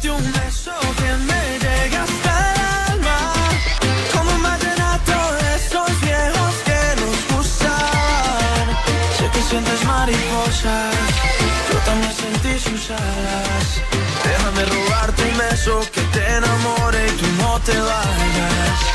robarte un beso que me llegue hasta el alma. Como un vallenato de esos viejos que nos gustan. Sé que sientes mariposas, yo también sentí sus alas. Déjame robarte un beso que te enamore y tú no te vayas.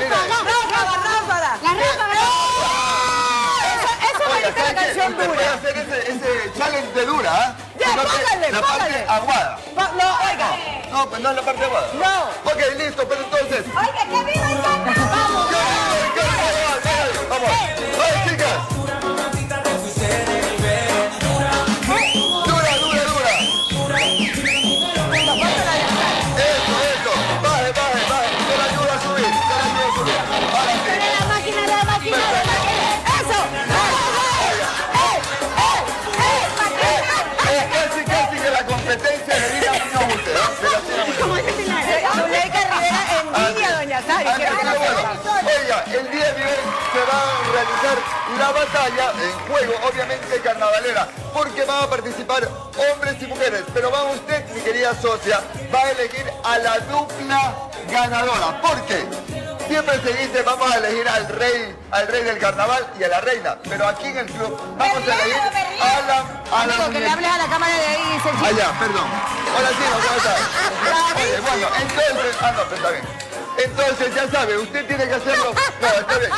Ráfaga. La ráfaga. Oiga, merece la canción Usted puede dura. hacer ese, challenge de dura, ¿ah? Ya, póngale, La parte aguada. No, oiga. No, pues no es la parte aguada. No. Ok, listo, pero entonces... Oiga, que viva el. Vamos. Vamos. Envidia a Doña Sari. Ah, pero bueno. Oiga, el día de hoy se va a realizar la batalla en juego, obviamente carnavalera, porque van a participar hombres y mujeres. Pero va usted, mi querida socia, va a elegir a la dupla ganadora. ¿Por qué? Siempre se dice vamos a elegir al rey, al rey del carnaval y a la reina. Pero aquí en el club vamos a elegir a la, a la Amigo, que le hables a la cámara de ahí Allá, perdón. Hola, Tino, ¿cómo estás? Oye, bueno, entonces... Ah, no, pero está bien. Entonces, ya sabe, usted tiene que hacerlo... No, está bien.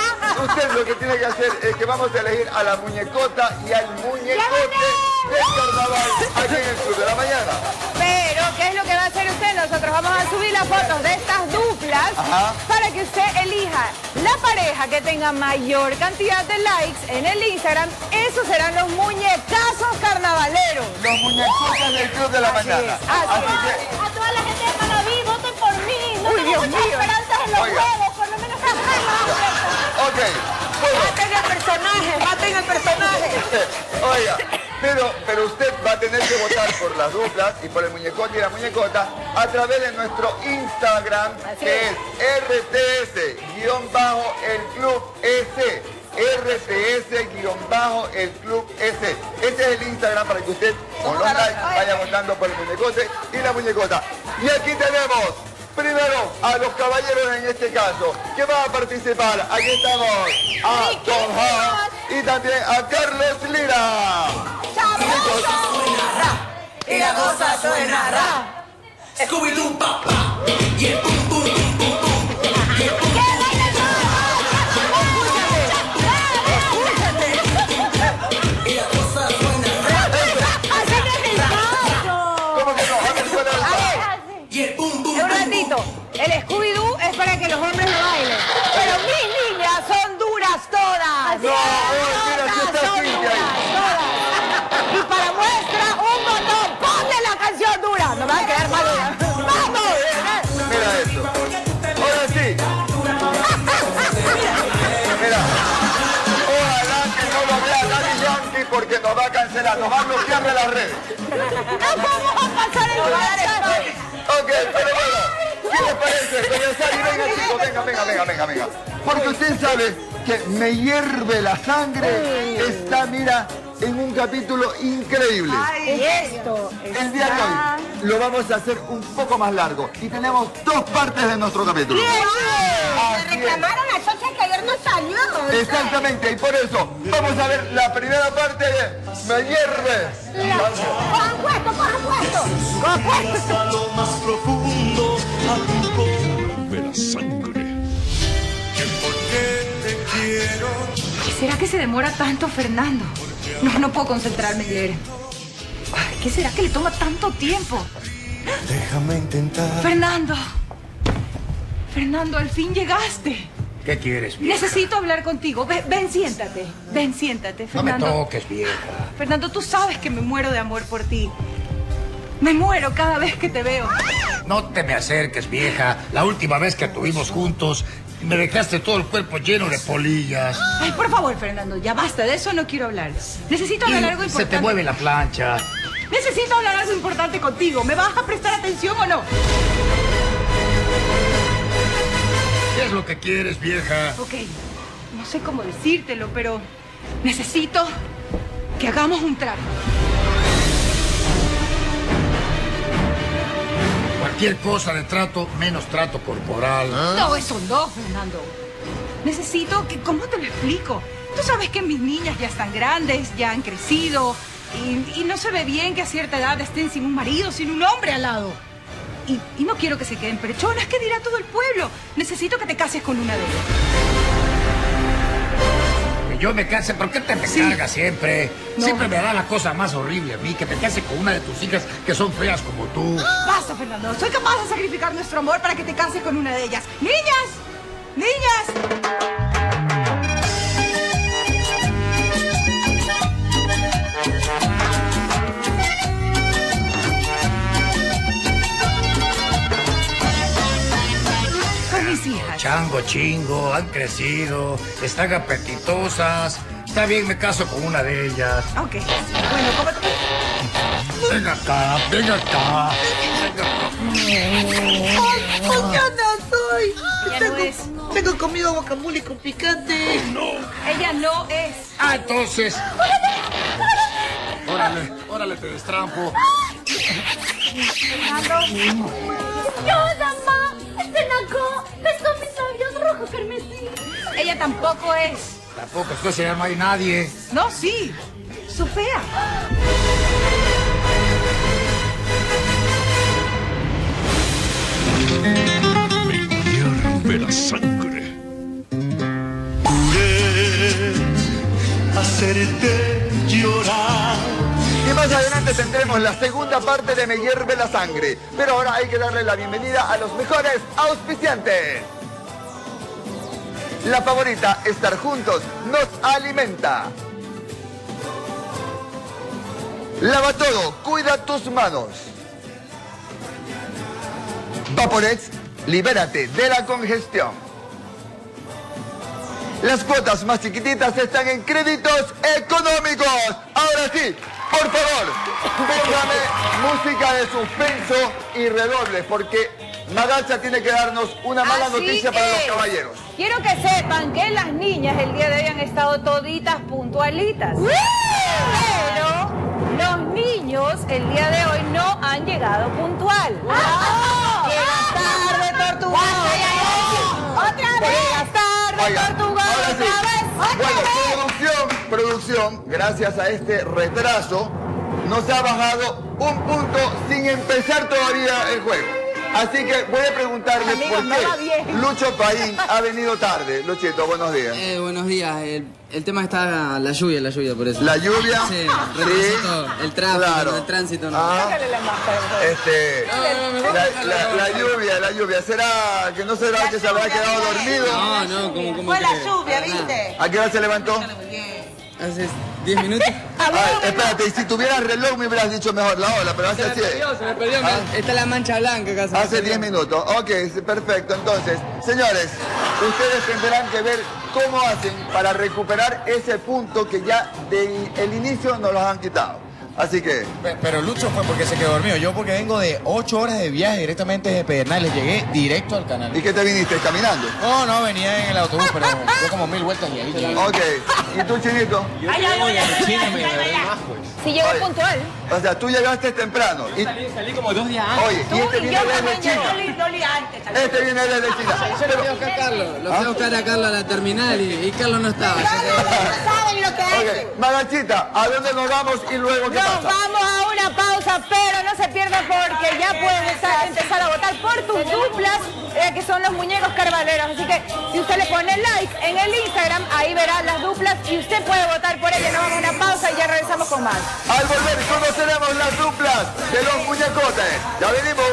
Usted lo que tiene que hacer es que vamos a elegir a la muñecota y al muñecote del carnaval aquí en el Club de la Mañana. Pero, ¿qué es lo que va a hacer usted? Nosotros vamos a subir las fotos de estas duplas Ajá. para que usted elija la pareja que tenga mayor cantidad de likes en el Instagram. Esos serán los muñecazos carnavaleros. Los muñecotes del Club de la Así Mañana. es, así Así es. que... A toda la gente de Dios mío. esperanzas en los Oiga. juegos, por lo menos Ok. Bueno, Maten el personaje, maten el personaje. Oiga, pero, pero usted va a tener que votar por las duplas y por el muñecote y la muñecota a través de nuestro Instagram, que es RTS-el Club S. RTS-el Club S. Ese es el Instagram para que usted con los likes vaya votando por el muñecote y la muñecota. Y aquí tenemos primero a los caballeros en este caso que van a participar. Aquí estamos a Tom Hanks y también a Carlos Lira. Chicos, Y la cosa suena ra. Scooby-Doo, papá. Y el canción dura. No me va a quedar mal. ¡Vamos! Mira esto. Ahora sí. Mira. Ojalá que no lo vea Daddy Yankee porque nos va a cancelar, nos va a bloquear de las redes. ¡No vamos a pasar el lugar! Ok, pero bueno, ¿qué les parece? Doña Sari, venga chicos, venga, venga, venga, venga, venga. Porque usted sabe que me hierve la sangre. Está, mira, en un capítulo increíble. Y esto El día de hoy lo vamos a hacer un poco más largo y tenemos dos partes de nuestro capítulo. Es. reclamaron a Xocha que ayer no salió. Exactamente, y por eso vamos a ver la primera parte de Me hierve. Cojan puesto, cojan puesto. Cojan puesto. lo más profundo a tu corazón. de la sangre. ¿Por qué te quiero? ¿Qué será que se demora tanto Fernando? No, no puedo concentrarme. Ay, ¿Qué será que le toma tanto tiempo? Déjame intentar. Fernando. Fernando, al fin llegaste. ¿Qué quieres, vieja? Necesito hablar contigo. Ven, ven, siéntate. Ven, siéntate, No me Fernando. toques, vieja. Fernando, tú sabes que me muero de amor por ti. Me muero cada vez que te veo. No te me acerques, vieja. La última vez que estuvimos juntos, me dejaste todo el cuerpo lleno de polillas. Ay, por favor, Fernando, ya basta, de eso no quiero hablar. Necesito hablar algo Y se importante. te mueve la plancha. Necesito hablar algo importante contigo. ¿Me vas a prestar atención o no? ¿Qué es lo que quieres, vieja? Ok, no sé cómo decírtelo, pero necesito que hagamos un trato. Cualquier cosa de trato, menos trato corporal. No, eso no, Fernando. Necesito que, ¿cómo te lo explico? Tú sabes que mis niñas ya están grandes, ya han crecido, y, y no se ve bien que a cierta edad estén sin un marido, sin un hombre al lado. Y, y no quiero que se queden prechonas, ¿qué dirá todo el pueblo? Necesito que te cases con una de ellas. Yo me case, ¿por qué te me Sí. cargas siempre? No. Siempre me da la cosa más horrible a mí, que me case con una de tus hijas que son feas como tú. Basta, Fernando. Soy capaz de sacrificar nuestro amor para que te cases con una de ellas. ¡Niñas! ¡Niñas! Hijas. Chango, chingo, han crecido, están apetitosas. Está bien, me caso con una de ellas. Ok. Bueno, ¿cómo te... Ven acá, ven acá. ¿Por qué no soy? Ella tengo, no es. tengo comido guacamole con picante. Ella no es. Ah, entonces. Órale, órale, te destrampo. ¡Ayuda, ma! ¡Este naco! ¡Ves con mis labios rojo carmesí! Ella tampoco es. Tampoco es que no hay nadie. No, sí. Sofía. hierve la sangre. hacerte llorar. Y más adelante tendremos la segunda parte de Me hierve la sangre. Pero ahora hay que darle la bienvenida a los mejores auspiciantes. La favorita, estar juntos, nos alimenta. Lava todo, cuida tus manos. Vaporex, libérate de la congestión. Las cuotas más chiquititas están en créditos económicos. Ahora sí, por favor, póngame música de suspenso y redobles, porque Magacha tiene que darnos una mala Así noticia para los es. caballeros. Quiero que sepan que las niñas el día de hoy han estado toditas puntualitas. Pero los niños el día de hoy no han llegado puntual. Llegas tarde, tortuga. Otra vez. Llegas tarde, tortuga. Producción, gracias a este retraso, nos ha bajado un punto sin empezar todavía el juego. Así que voy a preguntarle Amigo, por qué. Lucho Paín ha venido tarde. Luchito, buenos días. Eh, buenos días. El, el tema está la lluvia, la lluvia, por eso. La lluvia. Sí. El tráfico, Claro. el tránsito, no. Ah, este, la, la- la lluvia, la lluvia. ¿Será que no será que se habrá quedado dormido? No, no, como, como Fue la lluvia. ¿viste? ¿A qué hora se levantó? Hace 10 minutos. Espérate, y si tuvieras reloj me hubieras dicho mejor la hora, pero hace Se me perdió, se me perdió. Ah. Está la mancha blanca me Hace perdió. 10 minutos. Ok, sí, perfecto. Entonces, señores, ustedes tendrán que ver cómo hacen para recuperar ese punto que ya del inicio nos los han quitado. Así que, Pe- Pero Lucho fue porque se quedó dormido. Yo porque vengo de 8 horas de viaje directamente desde Pedernales. Llegué directo al canal. ¿y qué te viniste? ¿Caminando? No, no, venía en el autobús, pero dio como mil vueltas y ahí llegué. Ok, ¿y tú, Chinito? Yo voy a China, me devolví más, pues. Si llegó puntual. O sea, tú llegaste temprano. Y, Salí como dos días oye, y este viene desde China. Este viene desde China. Yo lo fui a buscar a Carlos. Lo fui a buscar a Carlos a la terminal y, Carlos no estaba. Se quedó- ¿Saben lo que es? ok, Magachita, ¿a dónde nos vamos y luego qué Nos vamos a una pausa, pero no se pierda porque ya pueden empezar a votar por tus duplas, eh, que son los muñecos carvaleros. Así que si usted le pone like en el Instagram, ahí verá las duplas y usted puede votar por ellas. Nos vamos a una pausa y ya regresamos con más. Al volver conoceremos las duplas de los muñecotes. Ya venimos.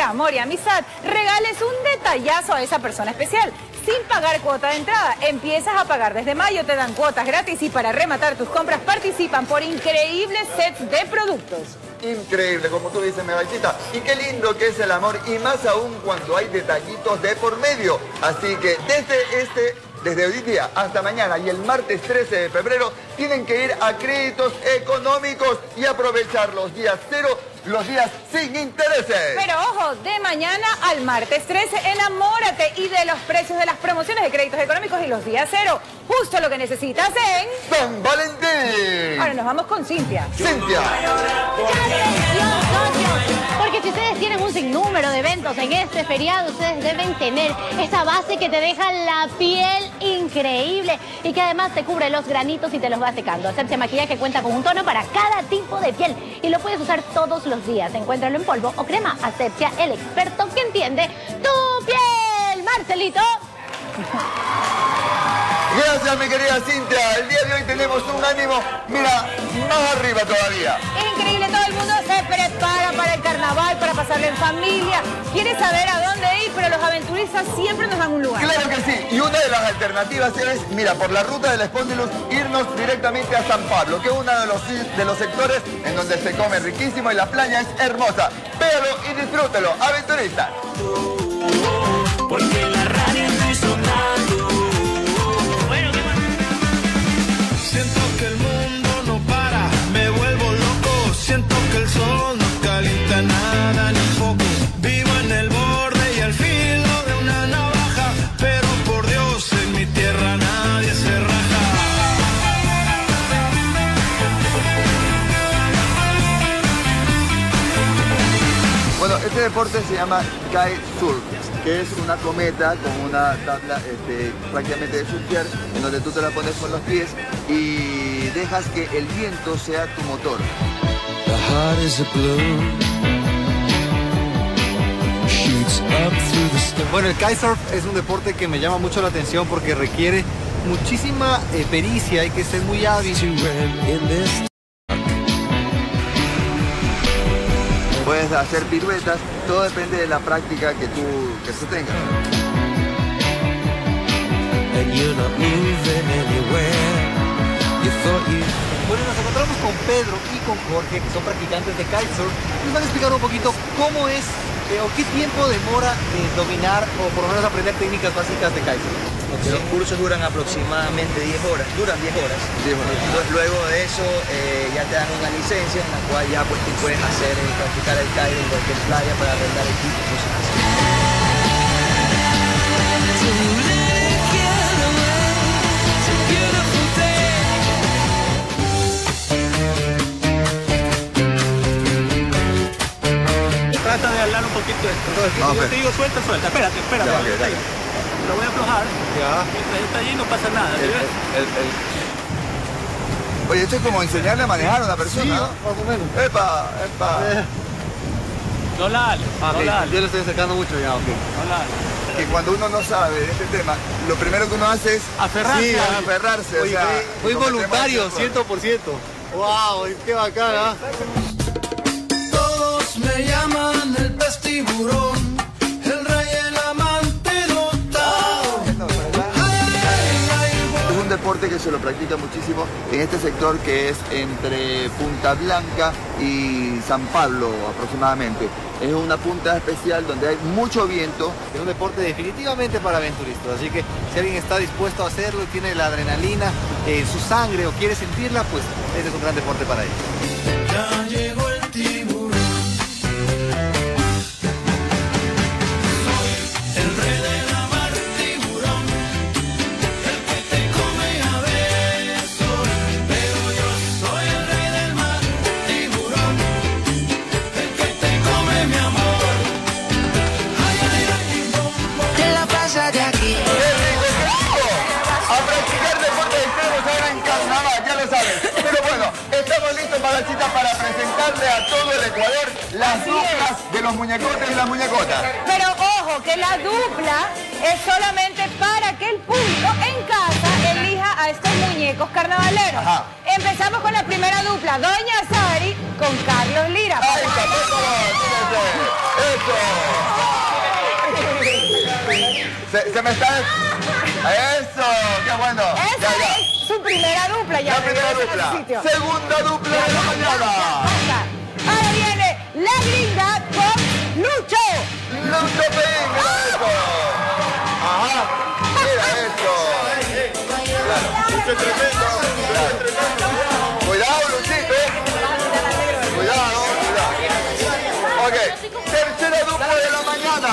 Amor y amistad, regales un detallazo a esa persona especial. Sin pagar cuota de entrada, empiezas a pagar desde mayo, te dan cuotas gratis y para rematar tus compras participan por increíbles sets de productos. Increíble, como tú dices, Megachita. Y qué lindo que es el amor, y más aún cuando hay detallitos de por medio. Así que desde este, desde hoy día hasta mañana y el martes 13 de febrero, tienen que ir a créditos económicos y aprovechar los días cero, los días sin intereses. Pero ojo, de mañana al martes 13, enamórate y de los precios de las promociones de créditos económicos y los días cero. Justo lo que necesitas en... San Valentín. Ahora nos vamos con Cintia. Cintia. Porque si ustedes tienen un sinnúmero de eventos en este feriado, ustedes deben tener esa base que te deja la piel increíble y que además te cubre los granitos y te los va secando. Asepsia Maquillaje cuenta con un tono para cada tipo de piel y lo puedes usar todos los días. Encuéntralo en polvo o crema. Asepsia, el experto que entiende tu piel. Marcelito. Gracias, mi querida Cintia. El día de hoy tenemos un ánimo, mira, más arriba todavía. Increíble, todo el mundo se prepara para el carnaval, para pasarlo en familia. Quiere saber a dónde ir, pero los aventuristas siempre nos dan un lugar. Claro que sí, y una de las alternativas es, mira, por la ruta del Espondilus, irnos directamente a San Pablo, que es uno de los, de los sectores en donde se come riquísimo y la playa es hermosa. Véalo y disfrútelo, aventuristas. Este deporte se llama kitesurf, que es una cometa con una tabla este, prácticamente de surfear, en donde tú te la pones con los pies y dejas que el viento sea tu motor. The heart is a blue. Bueno, el kitesurf es un deporte que me llama mucho la atención porque requiere muchísima eh, pericia, hay que ser muy hábil. Puedes hacer piruetas, todo depende de la práctica que tú, que tú tengas. Bueno, nos encontramos con Pedro y con Jorge, que son practicantes de kitesurf. Nos van a explicar un poquito cómo es eh, o qué tiempo demora de dominar o por lo menos aprender técnicas básicas de kitesurf. Los cursos duran aproximadamente 10 horas, duran 10 horas. Entonces, luego de eso eh, ya te dan una licencia en la cual ya pues tú puedes hacer, eh, practicar el kite en cualquier playa para arrendar equipo y cosas así. Trata de hablar un poquito de esto. Entonces, Ah, si yo te digo suelta, suelta. Espérate, espérate. Ya. Voy a aflojar. Mientras está allí no pasa nada. ¿sí El- el- el- Oye, esto es como enseñarle a manejar a una persona, ¿no? más o menos. ¡Epa! ¡Epa! No la ale, Ah, no ok, la ale, Yo le estoy acercando mucho ya, ok. no la ale. Que cuando uno no sabe de este tema, lo primero que uno hace es Aferrarse Sí, a- aferrarse. o Oye, sea, fue, voluntario, ese error. 100%. ¡Wow! ¡Qué bacán! ¿ah? Todos me llaman el pez tiburón, que se lo practica muchísimo en este sector que es entre Punta Blanca y San Pablo aproximadamente. Es una punta especial donde hay mucho viento. Es un deporte definitivamente para aventuristas, así que si alguien está dispuesto a hacerlo y tiene la adrenalina en su sangre o quiere sentirla, pues este es un gran deporte para ellos. Todo el Ecuador las Así duplas de los muñecotes y las muñecotas. Pero ojo, que la dupla es solamente para que el público en casa elija a estos muñecos carnavaleros. Ajá. Empezamos con la primera dupla, Doña Sari con Carlos Lira. ¡Ahí está! por favor, ¡Eso! Se, se me está... ¡Eso! ¡Qué bueno! Esa Ya, ya. es su primera dupla ya. La primera dupla. Segunda dupla de la mañana. Ahora viene la gringa con Lucho. Lucho Pérez, eso. Ajá. Mira eso. Claro. Lucho es tremendo. Lucho es tremendo. Cuidado, Luchito. Cuidado, cuidado. Ok. Tercera dupla de la mañana.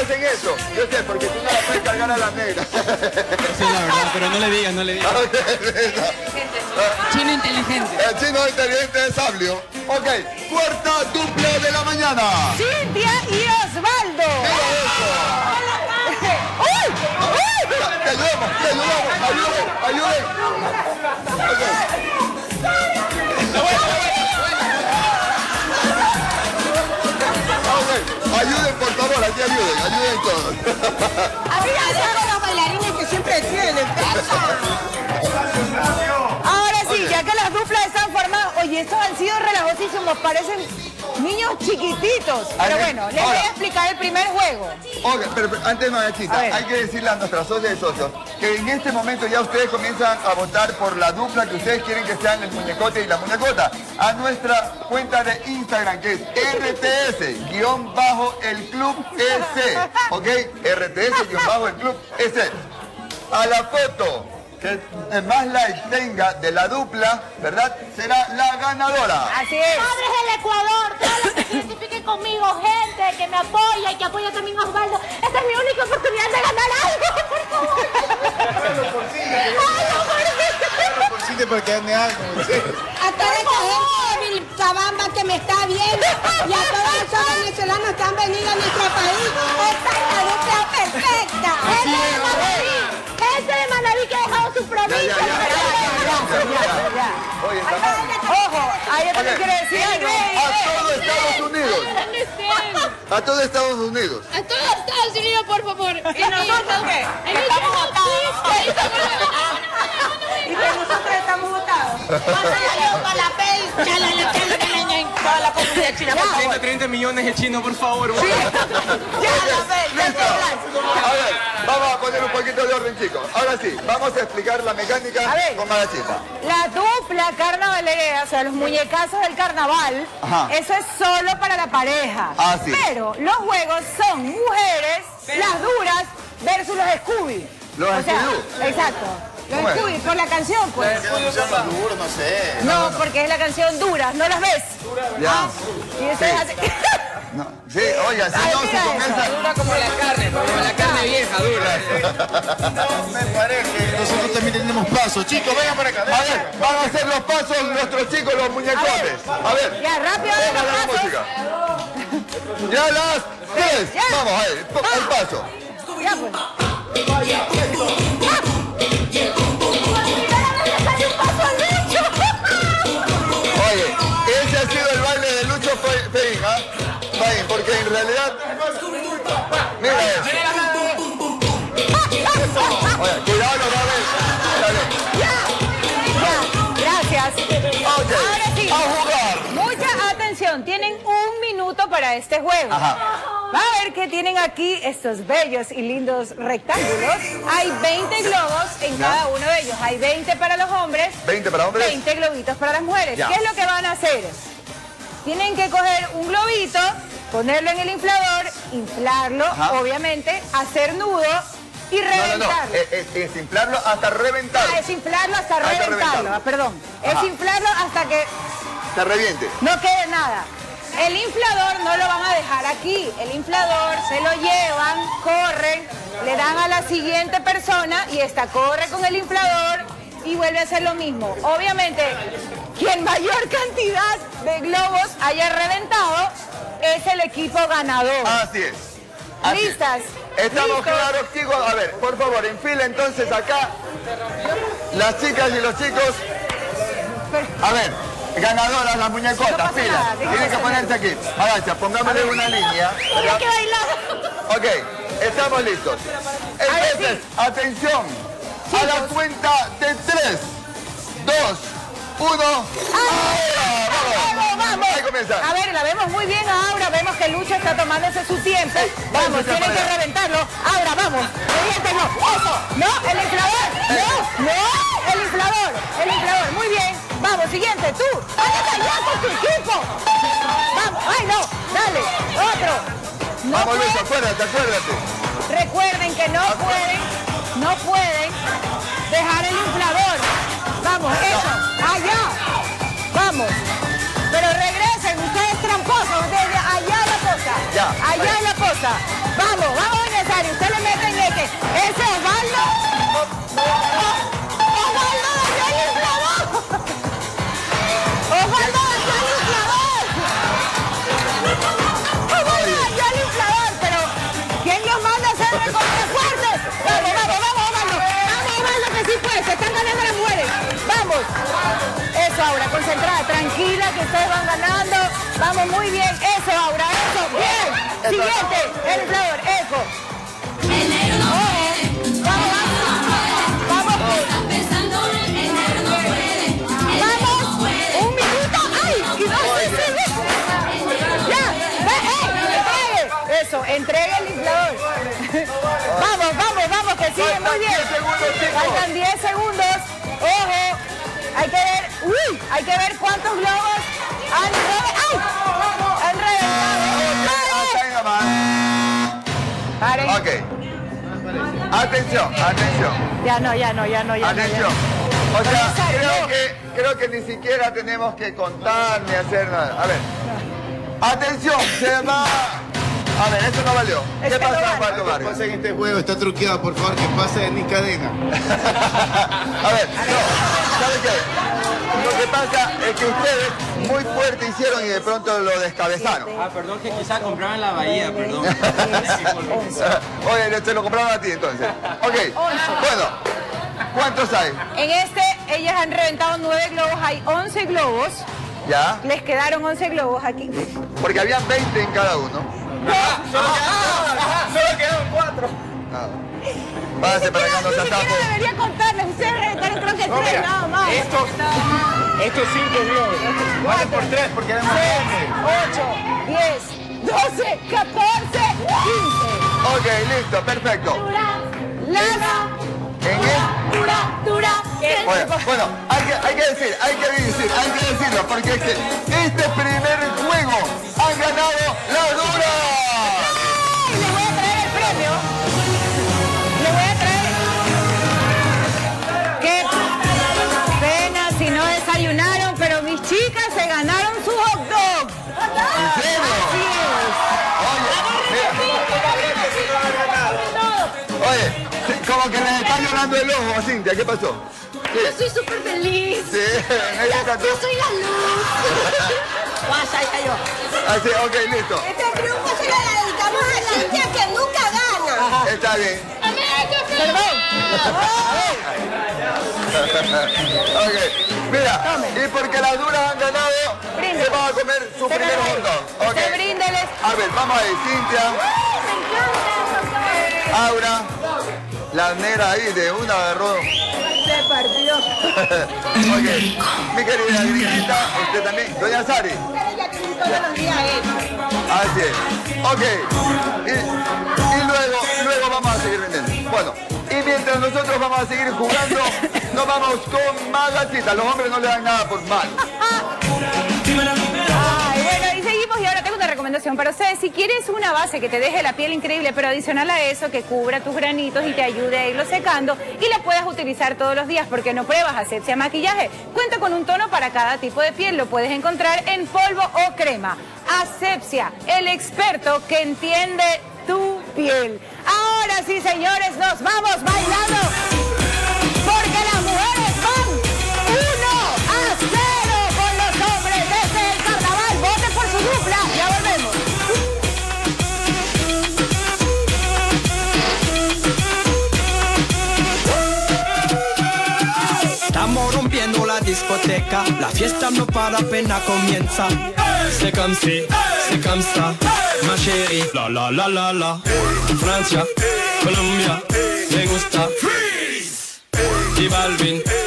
Hacen eso? Yo sé, porque tú no la puedes cargar a la negra. Sí, la verdad, pero no le digas, no le digas. Chino inteligente. El chino inteligente es Sablio. Ok, cuarta dupla de la mañana. Cintia y Osvaldo. Te ayudamos, te ayudamos, ayuden, ayuden. Ok, A mí me sacan los bailarines que siempre tienen. Ahora las duplas están formadas, oye, estos han sido relajosísimos, parecen niños chiquititos. Pero bueno, les voy a explicar el primer juego. Ok, pero, pero antes Mariachita, hay que decirle a nuestras socias y socios que en este momento ya ustedes comienzan a votar por la dupla que ustedes quieren que sean el muñecote y la muñecota a nuestra cuenta de Instagram que es RTS bajo el club S, ok, RTS bajo el club S. A la foto que más like tenga de la dupla, ¿verdad? Será la ganadora. Así es. Padres del Ecuador, todos los que se identifiquen conmigo, gente que me apoya y que apoya también a Osvaldo. Esta es mi única oportunidad de ganar algo, por favor. Por si te porque ande algo. A toda esta gente de Vilcabamba que me está viendo y a todos esos venezolanos que han venido a nuestro país, esta es la dupla perfecta. Gente de Manaví, Manaví que ha dejado su provincia. Oye, está mal. Ojo, ahí yo también quiero decir algo. A todo Estados Unidos. A todo Estados Unidos. A todos Estados Unidos, por favor. ¿Y nosotros qué? Estamos Y que nosotros estamos votados. Con la pel, chalala. Toda la comunidad china, por favor. 130 millones de chinos, por favor. Ya, la pel, vamos a poner un poquito de orden, chicos. Ahora sí, vamos a explicar la mecánica A ver. con Marachita. La dupla carnavalera, o sea, los muñecazos del carnaval, Ajá. eso es solo para la pareja. Ah, sí. Pero los juegos son mujeres, las duras, versus los Scooby. Los o sea, Scooby-Doo. Exacto. Los ¿Cómo es? Scooby, por la canción, pues. duro, no sé. No, porque es la canción Duras, ¿no las ves? Ya. Y ustedes Sí. hacen... No, sí, oiga, si Ay, no, si eso. comienza... Dura como la carne, como la carne vieja, dura. Me parece. Nosotros también tenemos pasos. Chicos, vengan para acá. A ver, van a hacer los pasos nuestros chicos, los muñecotes. A ver, Ya, rápido, la pasos. música. Ya las tres. Vamos, ahí, po- el paso. Ya, pues. Para este juego. Ajá. Va a ver que tienen aquí estos bellos y lindos rectángulos. Hay 20 globos en Ya. cada uno de ellos. Hay 20 para los hombres, 20 para hombres. 20 globitos para las mujeres. Ya. ¿Qué es lo que van a hacer? Tienen que coger un globito, ponerlo en el inflador, inflarlo, Ajá. obviamente, hacer nudo y No, no, no. reventarlo. Es, es- es inflarlo hasta reventar. Ah, es inflarlo hasta Hasta reventarlo, reventarlo. ah, perdón. Ajá. Es inflarlo hasta que Se reviente. no quede nada. El inflador no lo van a dejar aquí. El inflador se lo llevan, corren, le dan a la siguiente persona y esta corre con el inflador y vuelve a hacer lo mismo. Obviamente, quien mayor cantidad de globos haya reventado es el equipo ganador. Así es. Así. ¿Listas? Estamos ¿Listos? claros, chicos. A ver, por favor, enfila entonces acá las chicas y los chicos. A ver, ganadoras, las muñecotas, ¿qué Tienen que ponerse aquí. Agacha, pongámosle una línea. ¿verdad? que bailar. Ok, estamos listos. Entonces, atención. A la cuenta de 3, 2, 1. ¡Vamos, vamos! Ahí comienza. A ver, la vemos muy bien a Aura, vemos que Lucha está tomándose su tiempo. Vamos, tienen que reventarlo. Aura, vamos. Reviéntenlo. Eso. No, el inflador. No, no, el inflador. El inflador. Muy bien. Vamos, siguiente, tú. Ándate allá con tu equipo. Vamos. Ay, no. Dale. Otro. No Vamos, Luis, acuérdate, acuérdate. Recuerden que no pueden, no pueden dejar el inflador. Vamos, eso, allá. Vamos. Pero regresen, ustedes tramposos, desde allá la cosa. Ya, allá allá. la cosa. Vamos, vamos, Nazario, usted le mete en este. Ese Osvaldo. Osvaldo Vamos. Eso, Aura, concentrada, tranquila, que ustedes van ganando. Vamos muy bien. Eso, Aura, eso. Bien. Siguiente, el inflador, eso. Ojo. Vamos, vamos. Vamos. Vamos. Un minuto. ¡Ay! que no se sirve. Ya. Ve, ¡Eh! Eso, entregue el inflador. vamos, vamos, vamos, que sigue muy bien. 10 segundos, chicos. Faltan 10 segundos. Ojo. Hay que ver. Uy, hay que ver cuántos globos han reventado. ¡Ay! Han reventado. Paren. Ok. Atención, atención, Ya no, ya no, ya no, ya no. ya atención. no. O sea, creo no. que, creo que ni siquiera tenemos que contar ni hacer nada. A ver. Atención, se va. A ver, eso no valió. ¿Qué Este pasa. Osvaldo Vargas? Pasa en este juego, está truqueado, por favor, que pase en mi cadena. A ver, no, ¿sabe qué? Lo que pasa es que ustedes muy fuerte hicieron y de pronto lo descabezaron. Ah, perdón, que quizás compraron en la bahía, perdón. Oye, se lo compraron a ti entonces. Ok, bueno, ¿cuántos hay? En este, ellas han reventado 9 globos, hay 11 globos. ¿Ya? Les quedaron 11 globos aquí. Porque habían 20 en cada uno. Solo quedan cuatro. Váyanse para acá, no se siquiera tapen. debería contarles, ustedes reventaron creo que 3 nada más. Estos, estos cinco globos. Vale por tres, porque además... 8, 10, 12, 14, 15. Ok, listo, perfecto. Las En el- dura, dura. Bueno, bueno, hay que, hay que decir, hay que decir, hay que decirlo, porque es que este primer juego han ganado. ¡Ay! Les voy a traer el premio. Llorando el ojo Cintia, ¿qué pasó? Yo soy súper feliz. Sí, ella cantó. Yo soy la luz. Guasa, hija yo. Así, ok, listo. Este triunfo se lo dedicamos a la Cintia que nunca gana. Está bien. ok, mira, y porque las duras han ganado, Brinde. se van a comer su primer me- hot dog. Ok. Se bríndeles. A ver, vamos a ver, Cintia, Aura, la nera ahí de una agarró. Se partió. ok, mi querida grinita, usted también, doña Sari. Todos los días él. Así es. Ok. Y, y luego, luego vamos a seguir vendiendo. Bueno, y mientras nosotros vamos a seguir jugando, nos vamos con Magachita. Los hombres no le dan nada por mal. para ustedes. Si quieres una base que te deje la piel increíble, pero adicional a eso, que cubra tus granitos y te ayude a irlo secando y la puedas utilizar todos los días porque no pruebas asepsia maquillaje. Cuenta con un tono para cada tipo de piel. Lo puedes encontrar en polvo o crema. Asepsia, el experto que entiende tu piel. Ahora sí, señores, nos vamos bailando. Porque las discoteca, la fiesta no para apenas comienza. C'est comme si, c'est comme ça, ma chérie. La la la la la. Francia, Colombia, me gusta. Y Balvin.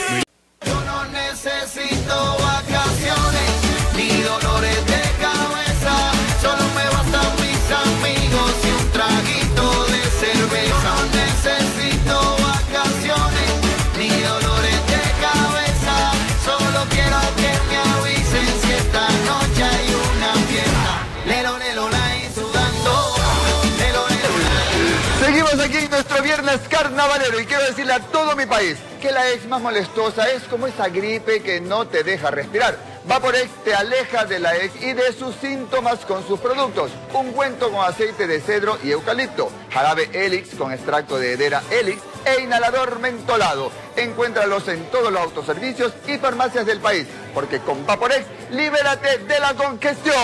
Nuestro viernes carnavalero y quiero decirle a todo mi país que la ex más molestosa es como esa gripe que no te deja respirar. Vaporex te aleja de la ex y de sus síntomas con sus productos. Ungüento con aceite de cedro y eucalipto, jarabe Helix con extracto de hedera Helix e inhalador mentolado. Encuéntralos en todos los autoservicios y farmacias del país, porque con Vaporex libérate de la congestión.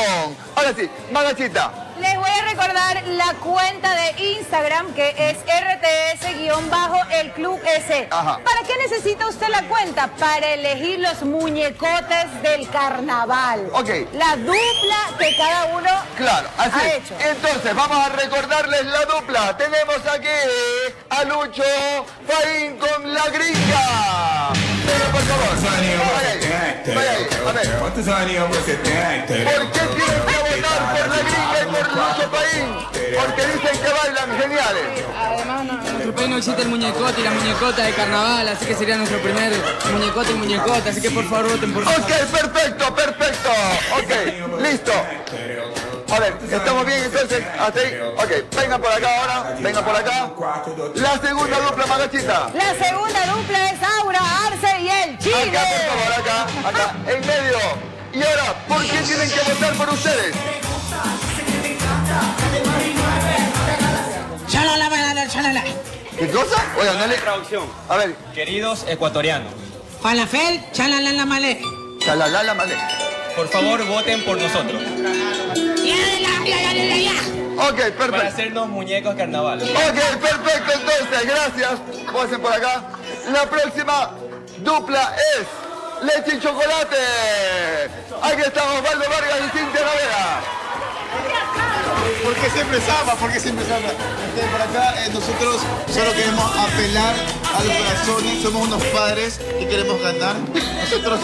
Ahora sí, Magachita. Les voy a recordar la cuenta de Instagram que es RTS-el Club S. Ajá. ¿Para qué necesita usted la cuenta? Para elegir los muñecotes del carnaval. Ok. La dupla que cada uno Claro, así ha es. hecho. Entonces, vamos a recordarles la dupla. Tenemos aquí a Lucho Faín con la gringa. Pero por favor, vaya ahí, vaya ahí, a ver. ¿Cuántos años você tem? ¿Por qué tienen que votar por la gringa y por Lucho Faín? Porque dicen que bailan geniales. Además, no, en nuestro país no existe el muñecote y la muñecota de carnaval, así que sería nuestro primer muñecote y muñecota, así que por favor voten por Ok, perfecto, perfecto. Ok, listo. A ver, ¿estamos bien entonces? ¿Hasta ahí? Ok, vengan por acá ahora, vengan por acá. La segunda dupla, Magachita. La segunda dupla es Aura Arce y el Chile. Acá, por favor, acá, acá, en medio. Y ahora, ¿por qué tienen que votar por ustedes? Chalala, balala, chalala. ¿Qué cosa? Oigan, dale. Traducción. A ver, Queridos ecuatorianos, Falafel, chalala, la malé. chalalala, male. por favor voten por nosotros Ok, para perfecto. hacernos muñecos carnaval. Ok, perfecto, entonces, gracias. Pasen por acá. La próxima dupla es Leche y Chocolate. Aquí estamos, Osvaldo Vargas y Cintia Navera. ¿Por qué siempre Sama? ¿Por qué siempre? Ustedes por acá, eh, nosotros solo queremos apelar a los corazones, somos unos padres y queremos ganar. Nosotros,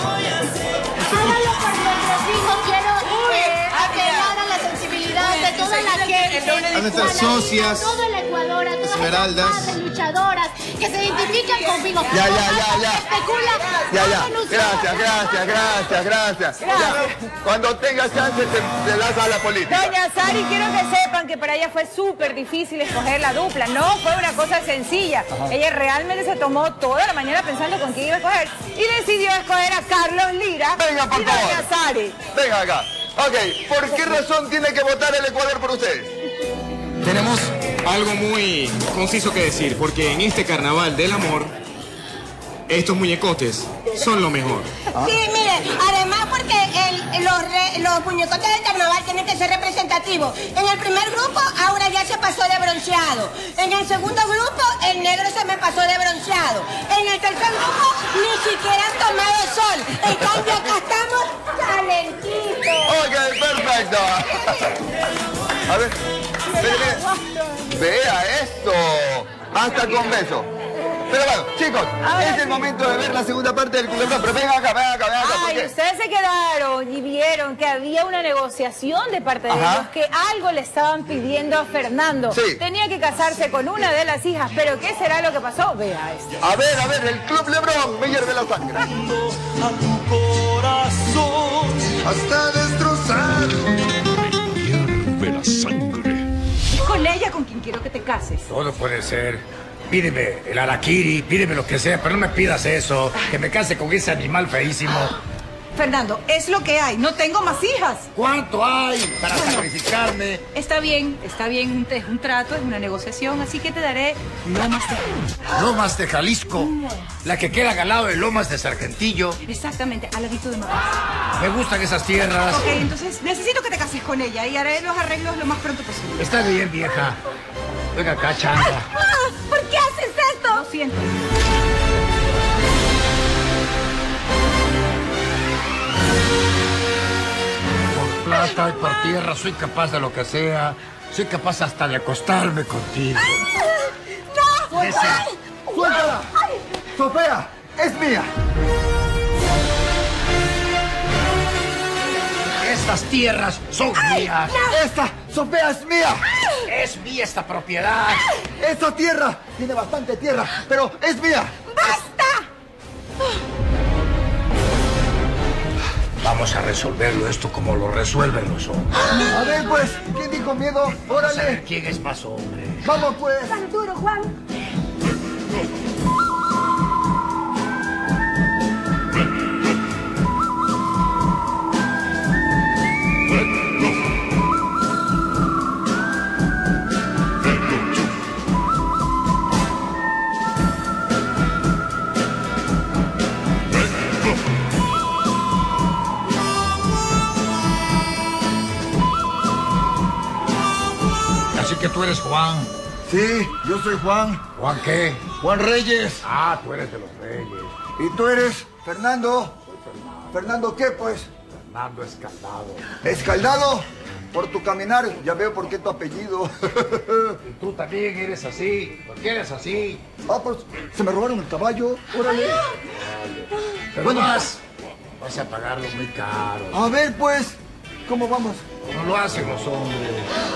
la gente. A nuestras socias, A todo el Ecuador, a todas esmeraldas. las luchadoras que se identifican conmigo. Ya, ya, ya, ya. Especula. Ya. Gracias, gracias, gracias, gracias. Ya. Cuando tengas chance te, te lanzas a la política. Doña Sari, quiero que sepan que para ella fue súper difícil escoger la dupla. No fue una cosa sencilla. Ajá. Ella realmente se tomó toda la mañana pensando con quién iba a escoger y decidió escoger a Carlos Lira Venga, por y Doña favor. Sari. Venga acá. Ok, ¿por qué razón tiene que votar el Ecuador por ustedes? Tenemos algo muy conciso que decir, porque en este carnaval del amor, estos muñecotes son lo mejor. Sí, mire, además porque el- los, re- los muñecotes del carnaval tienen que ser representativos. En el primer grupo, Aura ya se pasó de bronceado. En el segundo grupo, el negro se me pasó de bronceado. En el tercer grupo, ni siquiera han tomado sol. En cambio, acá estamos calentitos. Ok, perfecto. A ver. Vea esto. Hasta con beso. Pero bueno, chicos, es el momento de ver la segunda parte del culebrón. Pero ven acá, ven acá, ven acá. Ay, porque- ustedes se quedaron y vieron que había una negociación de parte de Ajá. ellos, que algo le estaban pidiendo a Fernando. Sí. Tenía que casarse con una de las hijas, pero ¿qué será lo que pasó? Vea esto. A ver, a ver, el Club Lebrón me hierve la sangre. corazón hasta destrozado. Hierve la sangre. Es con ella con quien quiero que te cases. Todo puede ser. Pídeme el araquiri, pídeme lo que sea, pero no me pidas eso. Que me case con ese animal feísimo. Fernando, es lo que hay. No tengo más hijas. ¿Cuánto hay para sacrificarme? Está bien, está bien. Es un trato, es una negociación, así que te daré lomas de Lomas de Jalisco. La que queda al lado de Lomas de Sargentillo. Exactamente, al ladito de Matanzas. Me gustan esas tierras. Ok, entonces necesito que te cases con ella y haré los arreglos lo más pronto posible. Está bien, vieja. Venga acá, changa. ¿Por qué haces esto? Lo siento. Por plata y por tierra soy capaz de lo que sea. Soy capaz hasta de acostarme contigo. ¡No! Esa. ¡Suéltala! ¡Sofía! ¡Es mía! Estas tierras son mías. ¡Esta! ¡Sofía es mía! Es mía esta propiedad. ¡Esta tierra! Tiene bastante tierra, pero es mía. Vamos a resolverlo esto como lo resuelven los hombres. A ver, pues, ¿quién dijo miedo? Vamos a ¡Órale! ver quién es más hombre. ¡Vamos, pues! duro, Juan. Que tú eres Juan. Sí, yo soy Juan. ¿Juan qué? Juan Reyes. Ah, tú eres de los reyes. ¿Y tú eres Fernando? ¿Fernando qué, pues? Fernando Escaldado. ¿Escaldado? Por tu caminar, ya veo por qué tu apellido. Y tú también eres así. ¿Por qué eres así? Ah, pues, se me robaron el caballo. Órale. Pero Bueno. vas, vas a pagarlo muy caro. A ver, pues, ¿cómo vamos? No lo hacen los hombres.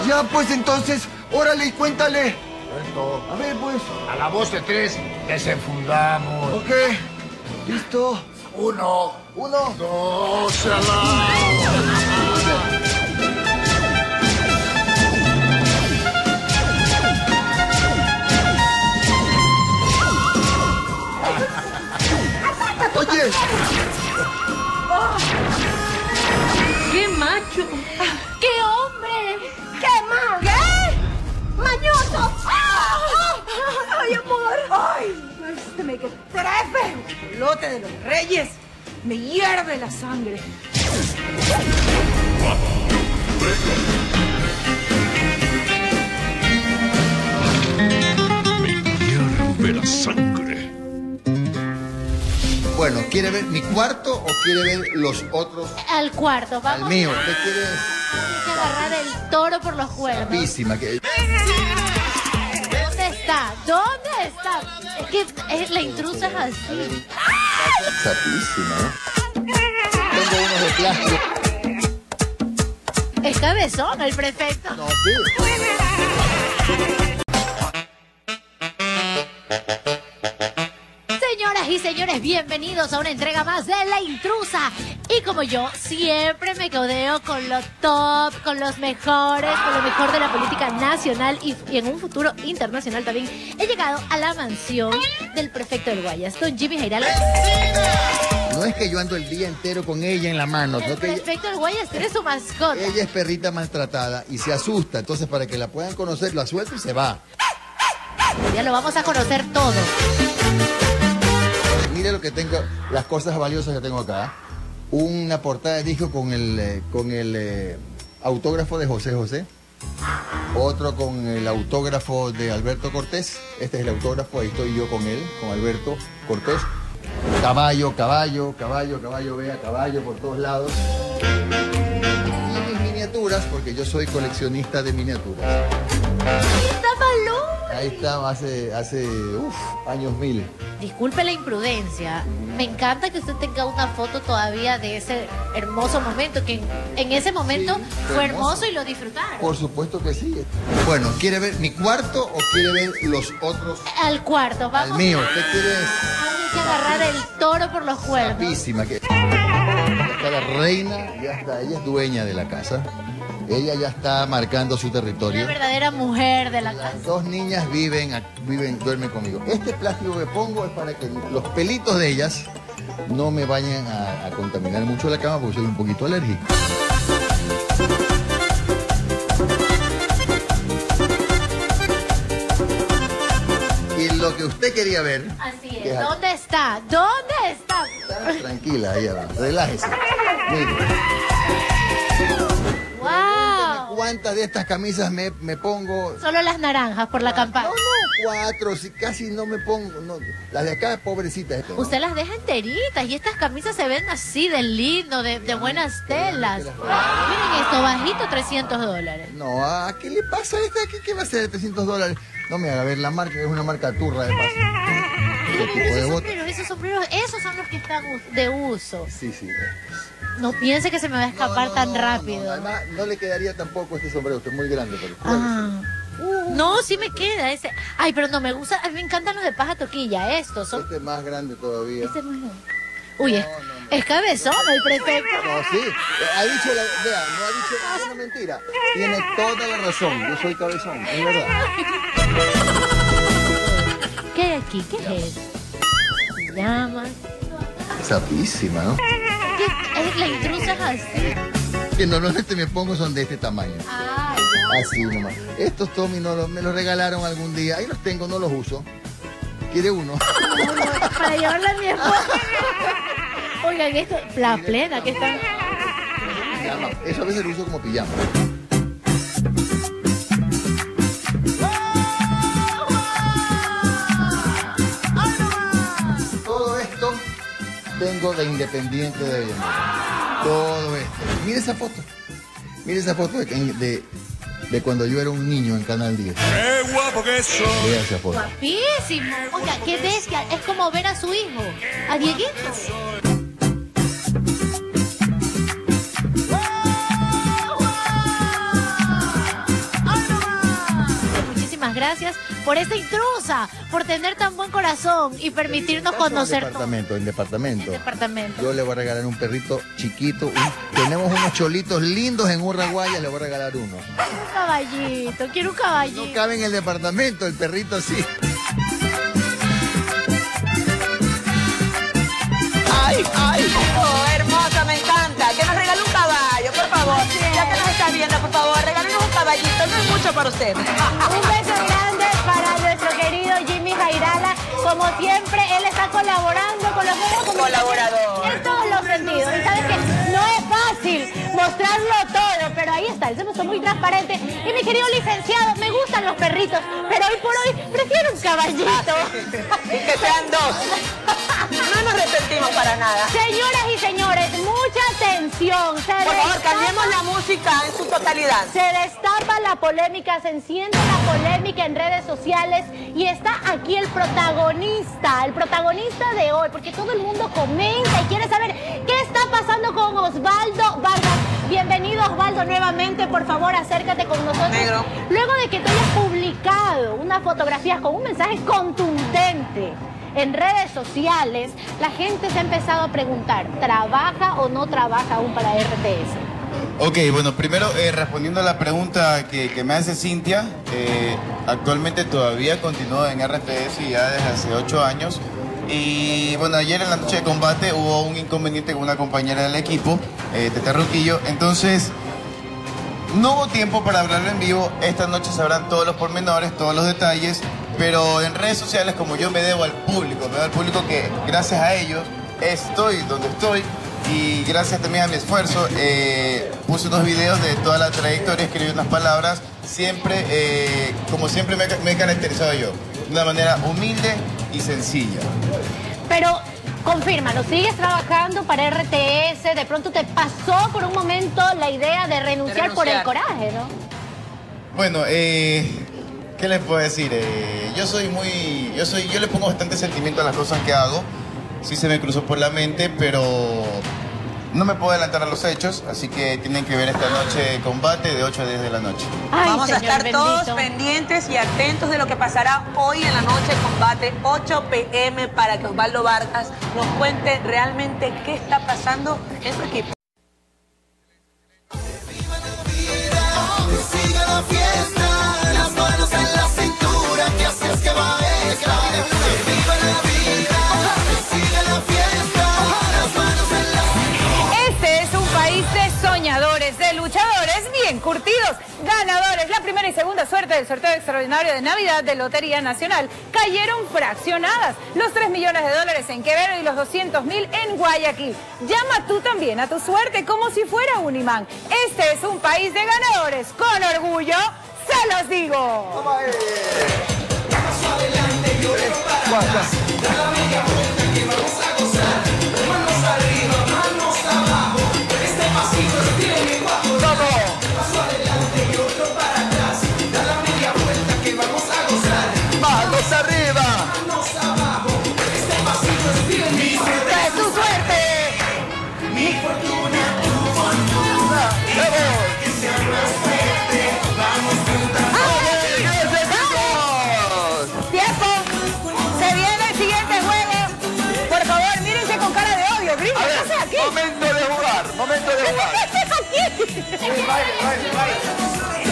Ya, pues, entonces, órale y cuéntale. Cuento. A ver, pues. A la voz de tres, desenfundamos. Ok. ¿Listo? Uno, Uno. dos, a la... Oye, ¡Qué macho! ¡Qué hombre! ¿Qué más? ¿Qué? ¡Mañoso! ¡Ay, amor! ¡Ay! Este me que trefe! ¡Lote de los reyes! Me hierve la sangre. Hierve la sangre. Bueno, ¿quiere ver mi cuarto o quiere ver los otros Al cuarto, al vamos mío? ¿Usted quiere a agarrar el toro por los cuernos. Guapísima que... ¿Dónde está? ¿Dónde está? Es que es- la intrusa es así. Sapísima, ¿eh? Tengo unos de plástico. Es cabezón el prefecto. No, sí. Señores, bienvenidos a una entrega más de La Intrusa. Y como yo, siempre me codeo con lo top, con los mejores, con lo mejor de la política nacional y, y en un futuro internacional también. He llegado a la mansión del prefecto del Guayas, don Jimmy Jairal. No es que yo ando el día entero con ella en la mano, El prefecto del Guayas tiene su mascota. ella es perrita maltratada y se asusta. Entonces, para que la puedan conocer, la suelta y se va. Ya lo vamos a conocer todo. Mire lo que tengo, las cosas valiosas que tengo acá. Una portada de disco con el, eh, con el eh, autógrafo de José José. Otro con el autógrafo de Alberto Cortés. Este es el autógrafo, ahí estoy yo con él, con Alberto Cortés. Caballo, caballo, caballo, caballo, vea, caballo por todos lados. Y mis miniaturas, porque yo soy coleccionista de miniaturas. Ahí está, hace, hace uf, años mil. Disculpe la imprudencia. Me encanta que usted tenga una foto todavía de ese hermoso momento, que en, en ese momento fue fue hermoso. hermoso y lo disfrutaron. Por supuesto que sí. Bueno, ¿quiere ver mi cuarto o quiere ver los otros? Al cuarto, vamos. Al mío. ¿Qué quiere? Hay que agarrar el toro por los cuernos. Guapísima. Que... Ya está la reina, ya está, ella es dueña de la casa. Ella ya está marcando su Una territorio. verdadera mujer de la casa. Dos niñas viven, viven, duermen conmigo. Este plástico que pongo es para que los pelitos de ellas no me vayan a, a contaminar mucho la cama porque soy un poquito alérgico. Y lo que usted quería ver, Así ¿Qué es. ¿Dónde está? ¿Dónde está? tranquila, ahí abajo, relájese. Mire, ¡Wow! ¿Cuántas de estas camisas me, me pongo? Solo las naranjas por la campana. No, no, cuatro, si casi no me pongo. no, las de acá, pobrecitas. Usted las deja enteritas y estas camisas se ven así de lindo, de, de buenas telas. Miren esto, bajito, 300 dólares. No, ¿a qué le pasa a esta? ¿Qué, qué va a ser de 300 dólares? No me haga ver la marca, es una marca turra de paso. Ese tipo de Esos sombreros, esos sombreros, esos son los que están de uso. Sí, sí. No piense que se me va a escapar tan rápido. Además, no le quedaría tampoco este sombrero, usted es muy grande. Pero Ah. No, sí me queda ese. Ay, pero no me gusta, a mí me encantan los de paja toquilla, estos son. Este es más grande todavía. Este es muy grande. Uy, es, es cabezón el prefecto. No, sí. Ha dicho, la, vea, no ha dicho ninguna mentira. Tiene toda la razón. Yo soy cabezón, es verdad. ¿Qué hay aquí? ¿Qué es eso? Llamas. Sapísima, ¿no? La intrusa es así. Que normalmente me pongo son de este tamaño. Ay, Así nomás. Estos Tommy no los- me los regalaron algún día. Ahí los tengo, no los uso. ¿Quiere uno? no, no, para llevarle a mi esposa. Oigan, esto, la plena que están. Eso a veces lo uso como pijama. Vengo de Independiente de Villanueva. Todo esto. Mire esa foto. Mire esa foto de, de- de cuando yo era un niño en Canal 10. ¡Qué guapo que soy! Vea esa foto. Guapísimo. Oiga, qué bestia. Es como ver a su hijo, a Dieguito. Gracias por esta intrusa, por tener tan buen corazón y permitirnos En conocer tu departamento, en departamento. departamento. Yo le voy a regalar un perrito chiquito. un- tenemos unos cholitos lindos en Urraguaya, le voy a regalar uno. Un caballito, quiero un caballito. No cabe en el departamento, el perrito sí. ¡Ay, ay! Oh, hermosa, me encanta. Que nos regale un caballo, por favor. Ya que nos estás viendo, por favor, regálenos un caballito. No es mucho para usted. Un beso Jairala. Como siempre, él está colaborando con los medios de Colaborador. En todos los sentidos. Y sabes que no es fácil mostrarlo todo, pero ahí está, él se mostró muy transparente. Y mi querido licenciado, me gustan los perritos, pero hoy por hoy prefiero un caballito. Y que sean dos. No nos resentimos para nada. Señoras y señores, mucha atención. Se Por favor, destapa- cambiemos la música en su totalidad. Se destapa la polémica, se enciende la polémica en redes sociales y está aquí el protagonista, el protagonista de hoy, porque todo el mundo comenta y quiere saber qué está pasando con Osvaldo Vargas. Bienvenido Osvaldo nuevamente, por favor acércate con nosotros. Negro. Luego de que tú hayas publicado unas fotografías con un mensaje contundente en redes sociales, la gente se ha empezado a preguntar, ¿trabaja o no trabaja aún para RTS? Ok, bueno, primero eh, respondiendo a la pregunta que, me hace Cintia, eh, actualmente todavía continúo en RTS ya desde hace ocho años. Y bueno, ayer en la noche de combate hubo un inconveniente con una compañera del equipo, eh, Tete Ruquillo. Entonces, no hubo tiempo para hablarlo en vivo. Esta noche sabrán todos los pormenores, todos los detalles. Pero en redes sociales, como yo me debo al público, me debo al público que gracias a ellos estoy donde estoy. Y gracias también a mi esfuerzo, eh, puse unos videos de toda la trayectoria, escribí unas palabras, siempre, eh, como siempre me, me he caracterizado yo, de una manera humilde y sencilla. Pero confírmalo, sigues trabajando para RTS, de pronto te pasó por un momento la idea de renunciar, por el coraje, ¿no? Bueno, eh, ¿Qué les puedo decir? Eh, yo soy muy. Yo soy. Yo le pongo bastante sentimiento a las cosas que hago. Sí se me cruzó por la mente, pero no me puedo adelantar a los hechos, así que tienen que ver esta noche combate de 8 a 10 de la noche. Vamos a estar todos pendientes y atentos de lo que pasará hoy en la noche de combate 8 pm para que Osvaldo Vargas nos cuente realmente qué está pasando en su equipo. Curtidos, ganadores. La primera y segunda suerte del sorteo extraordinario de Navidad de Lotería Nacional cayeron fraccionadas. Los 3 millones de dólares en Quevedo y los 200 mil en Guayaquil. Llama tú también a tu suerte como si fuera un imán. Este es un país de ganadores. Con orgullo, se los digo. ¡Manos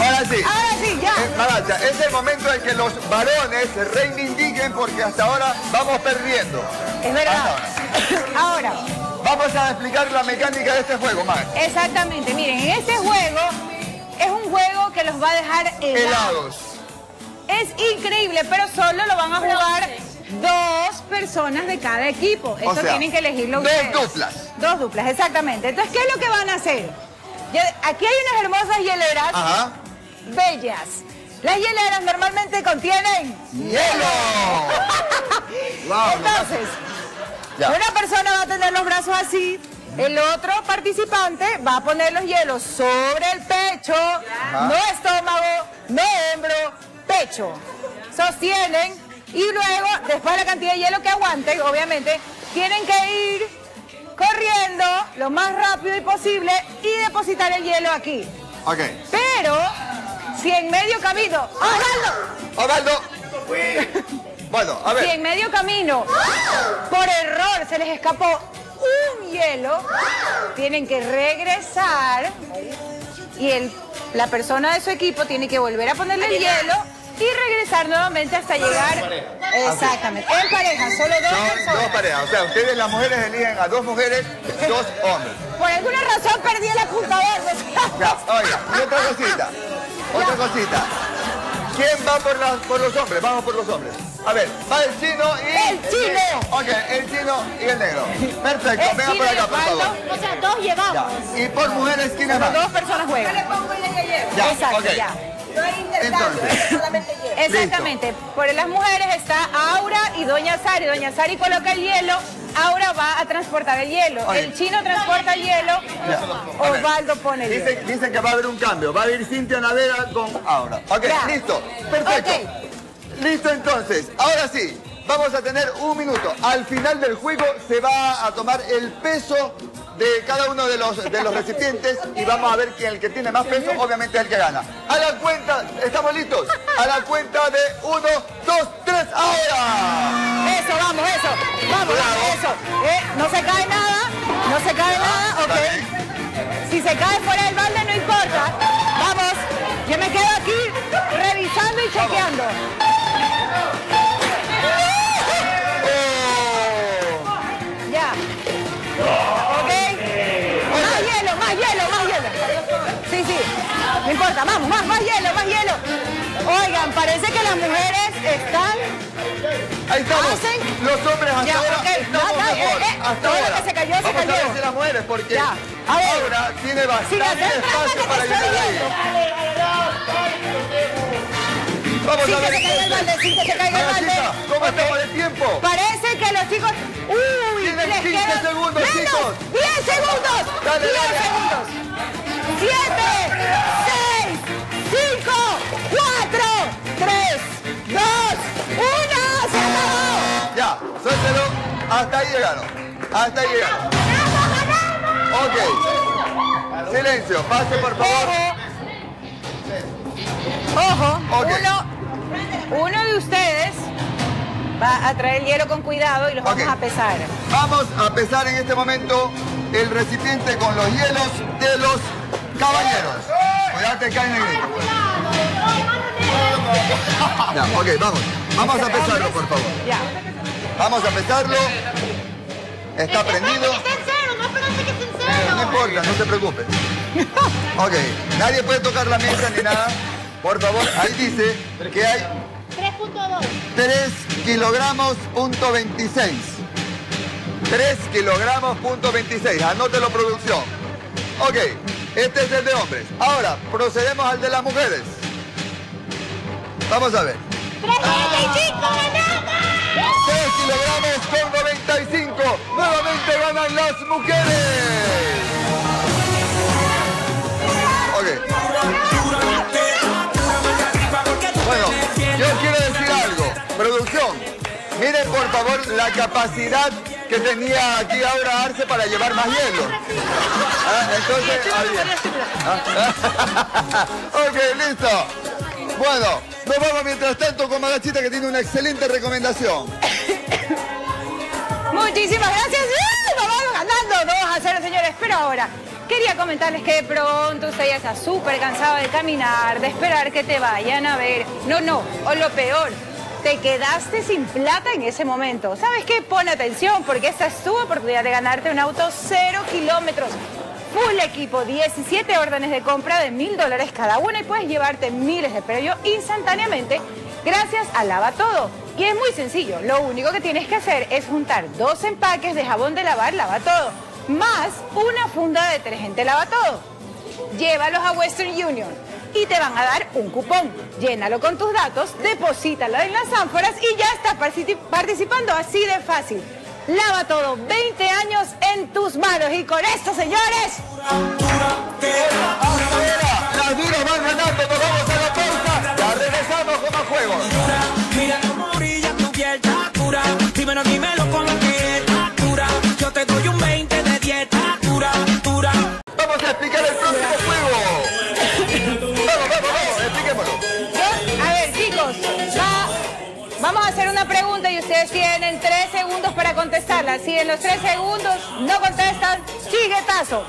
Ahora sí. Ahora sí, ya. Eh, Maracha, es el momento en que los varones se reivindiquen porque hasta ahora vamos perdiendo. Es verdad. Ahora, Vamos a explicar la mecánica de este juego, Max. exactamente, miren, en este juego es un juego que los va a dejar helados. Helados. Es increíble, pero solo lo van a jugar dos personas de cada equipo. Eso O sea, tienen que elegirlo dos ustedes. duplas. Dos duplas, exactamente. Entonces, ¿qué es lo que van a hacer? Aquí hay unas hermosas hieleras Ajá. bellas. Las hieleras normalmente contienen ¡Hielo! Wow, Entonces, Ya. una persona va a tener los brazos así, el otro participante va a poner los hielos sobre el pecho, no estómago, no hombro, pecho. Sostienen y luego, después de la cantidad de hielo que aguanten, obviamente, tienen que ir lo más rápido y posible y depositar el hielo aquí. Ok. Pero, si en medio camino, ¡Osvaldo! Osvaldo. Bueno, a Si ver. en medio camino, por error, se les escapó un hielo, tienen que regresar y el, la persona de su equipo tiene que volver a ponerle el hielo y regresar nuevamente hasta llegar. Exactamente. En pareja, solo dos Son personas. dos parejas. O sea, ustedes las mujeres eligen a dos mujeres, dos hombres. Por alguna razón perdí el apuntador. no. Ya, oiga, y otra cosita. Otra cosita. ¿Quién va por, las- por los hombres? Vamos por los hombres. A ver, va el chino y... ¡El chino! Ok, el chino y el negro. Perfecto, El venga por acá, por favor. O sea, dos llevamos. Ya. Y por mujeres, ¿quiénes van? dos personas juegan. Ya, Exacto, ok. ya. Entonces, Exactamente. Por las mujeres está Aura y Doña Sari. Doña Sari coloca el hielo, Aura va a transportar el hielo. Oye. El chino transporta el hielo, ya. Osvaldo pone el hielo. Dicen, dicen que va a haber un cambio. Va a ir Cintia Navera con Aura. Ok, Ya. listo. Perfecto. Listo entonces. Ahora sí. Vamos a tener un minuto. Al final del juego se va a tomar el peso de cada uno de los, de los recipientes y vamos a ver que el que tiene más peso obviamente es el que gana. A la cuenta, ¿estamos listos? A la cuenta de uno, dos, tres, ahora. Eso, vamos, eso. Vamos, vamos, eso. Eh, no se cae nada, no se cae nada, ok. Si se cae fuera del balde no importa. Vamos, yo me quedo aquí revisando y chequeando. Oigan, parece que las mujeres están Ahí estamos. Hacen- Los hombres hasta Ya, ahora ok, estamos ya, ya, mejor. eh, eh, hasta todo lo ahora. que se cayó, se Vamos cayó. a ver las mujeres, porque Ya, a ver. ahora tiene bastante espacio para llegar estoy ahí. Vamos Sin a que ver se caiga el balde, sin que se caiga el balde. Mamacita, ¿Cómo estamos de tiempo? Parece que los chicos. ¡Uy! Tienen les 15 quedan segundos, menos. chicos. 10 segundos. Dale, 10 dale. segundos. 7, 6, Hasta ahí llegaron. Hasta ahí llegaron. Ok. Silencio. Pase, por favor. Ojo, uno, uno de ustedes va a traer el hielo con cuidado y los vamos Ok. a pesar. Vamos a pesar en este momento el recipiente con los hielos de los caballeros. Cuidado que caen en Ya, ok, vamos. Vamos a pesarlo, por favor. Ya. Vamos a pesarlo. Está prendido. No importa, no se preocupe. Ok, nadie puede tocar la mesa ni nada. Por favor, ahí dice que hay 3.2. 3 kilogramos punto 26. 3 kilogramos punto 26. Anótelo producción. Ok, este es el de hombres. Ahora, procedemos al de las mujeres. Vamos a ver. 3 kilogramos con 95. Nuevamente ganan las mujeres. Ok. Bueno, yo quiero decir algo. Producción, miren por favor la capacidad que tenía aquí ahora Arce para llevar más hielo. Ah, entonces, ah. Ah. ok, listo. Bueno, nos vamos mientras tanto con Magachita que tiene una excelente recomendación. Muchísimas gracias. Nos vamos ganando 2 a 0, señores. Pero ahora, quería comentarles que de pronto usted ya está súper cansado de caminar, de esperar que te vayan a ver. No, no. O lo peor, te quedaste sin plata en ese momento. ¿Sabes qué? Pon atención porque esta es tu oportunidad de ganarte un auto cero kilómetros. Full equipo, 17 órdenes de compra de mil dólares cada una y puedes llevarte miles de premios instantáneamente gracias a Lava Todo. Y es muy sencillo, lo único que tienes que hacer es juntar dos empaques de jabón de lavar Lava Todo, más una funda de detergente Lava Todo. Llévalos a Western Union y te van a dar un cupón. Llénalo con tus datos, deposítalo en las ánforas y ya estás partici- participando así de fácil. Lava todo, 20 años en tus manos. Y con esto, señores, Las duras van ganando, nos vamos a la pausa. Ya regresamos con más juegos. Mira cómo brilla tu piel, dura. Dímelo, dímelo con que dura. Yo te doy un 20 de dieta, dura, dura. Vamos a explicar el próximo juego. Vamos, vamos, vamos, expliquémoslo. yo- a ver, chicos, va- vamos a hacer una pregunta y ustedes tienen tres segundos para contestarla. Si en los tres segundos no contestan, siguetazo.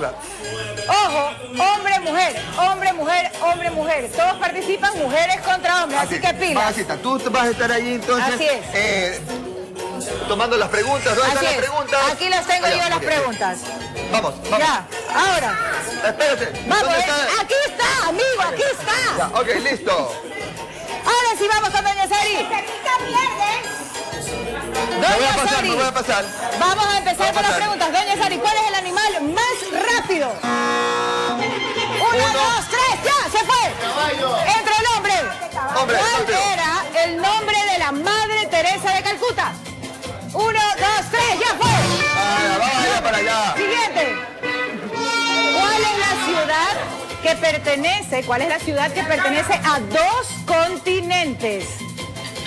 Ojo, hombre, mujer, hombre, mujer, hombre, mujer. Todos participan mujeres contra hombres, así, que pilas. Magachita, tú vas a estar ahí entonces. Así es. eh, tomando las preguntas. ¿Dónde Así están las preguntas? Aquí las tengo Allá, yo las preguntas. Vamos, vamos. Ya, ahora. Espérate. Vamos, ¿dónde eh, está? aquí está, amigo, aquí está. Ya, ok, listo. Ahora sí vamos con Doña Sari. Me voy a Doña pasar, Sari. me voy a pasar. Vamos a empezar con las preguntas. Doña Sari, ¿cuál es el animal más rápido? Uno, dos, tres, ya, se fue. Entre el hombre. Hombre, ¿Cuál rápido. era el nombre de la Madre Teresa de Calcuta? Uno, dos, tres, ya fue. Ah, vamos allá para allá. Siguiente. ¿Cuál es la ciudad que pertenece, cuál es la ciudad que pertenece a dos continentes?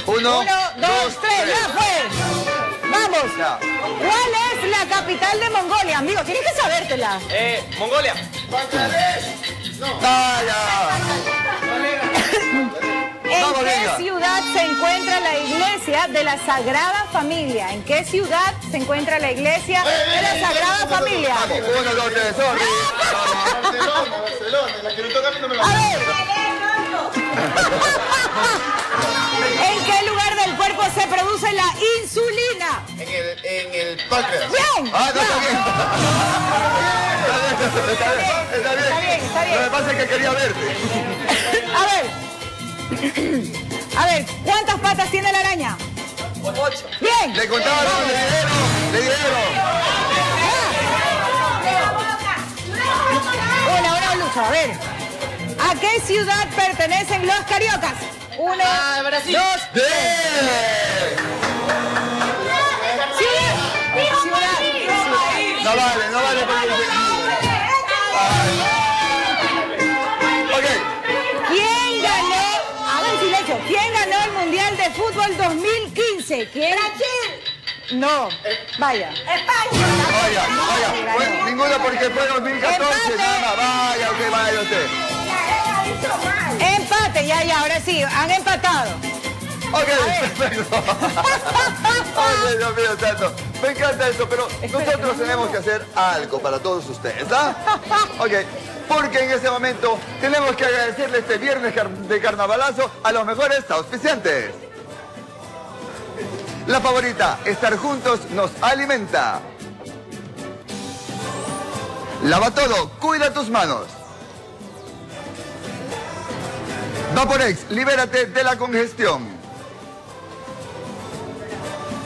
Uno, Uno, dos, tres, ya fue. Vamos. Ya. ¿Cuál es la capital de Mongolia, amigo? Tienes que sabértela. Eh, Mongolia. Ah, ya. ¿En qué ciudad se encuentra la iglesia de la Sagrada Familia? ¿En qué ciudad se encuentra la iglesia de la Sagrada Familia? Vamos, uno, dos, tres, son. Barcelona, Barcelona, la que me toca a mí no me la A ver. ¿En qué lugar del cuerpo se produce la insulina? En el, en el páncreas. ¡Bien! Ah, no, está Ya. bien. Está bien, está bien. Está bien, está bien. Lo que pasa es que quería verte. A ver. A ver, ¿cuántas patas tiene la araña? Ocho. Bien. Le contaba, le dieron, le dieron. Una, una lucha. A ver. ¿A qué ciudad pertenecen los cariocas? Uno, dos, ¡Bien! ciudad. Ciudad. No vale, no vale ¿Quién ganó el Mundial de Fútbol 2015? ¿Quién? No. Vaya. España. Vaya, vaya. Pues, ninguno porque fue 2014, nada más. Vaya, ok, vaya usted. Empate, ya, ya, ahora sí, han empatado. Ok, perfecto. Ay, Dios mío santo. Me encanta eso, pero nosotros tenemos que hacer algo para todos ustedes, ¿ah? Ok, porque en este momento tenemos que agradecerle este viernes de carnavalazo a los mejores auspiciantes. La favorita, estar juntos nos alimenta. Lava todo, cuida tus manos. Vaporex, libérate de la congestión.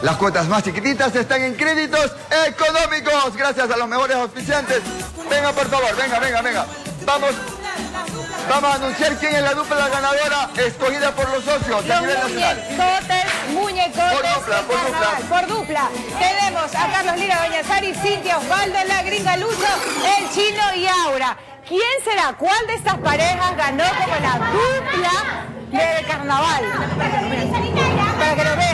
Las cuotas más chiquititas están en créditos económicos, gracias a los mejores auspiciantes. Venga, por favor, venga, venga, venga. Vamos, vamos a anunciar quién es la dupla ganadora escogida por los socios a Los nivel nacional. muñecotes, muñecotes. Por dupla, de por dupla. carnaval, Por dupla. Tenemos a Carlos Lira, Doña Sari, Cintia, Osvaldo, La Gringa Lucho, El Chino y Aura. ¿Quién será? ¿Cuál de estas parejas ganó como la dupla del carnaval? Para que lo vea.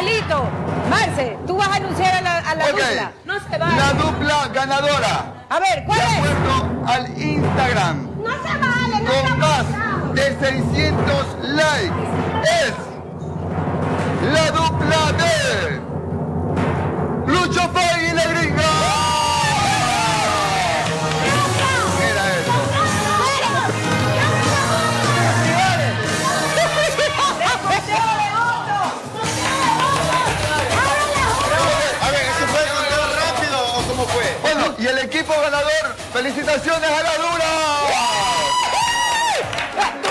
Marcelito, Marce, tú vas a anunciar a la, a la Ok. dupla. No se va. La dupla ganadora. A ver, ¿cuál de es? acuerdo al Instagram. No se vale, no Con más de 600 likes es la dupla de Lucho Fay y la ¡Felicitaciones a la dura!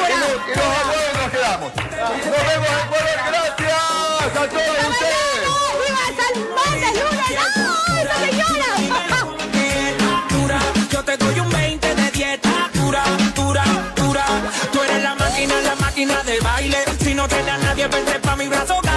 Y nos quedamos. Nos Yo Tú eres la máquina, la máquina de baile. Si no te da nadie, vente pa' mi brazo.